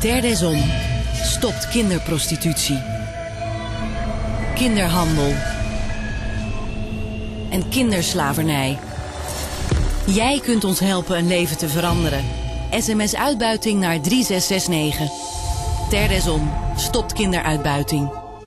Terdesom stopt kinderprostitutie, kinderhandel en kinderslavernij. Jij kunt ons helpen een leven te veranderen. SMS uitbuiting naar 3669. Terdesom stopt kinderuitbuiting.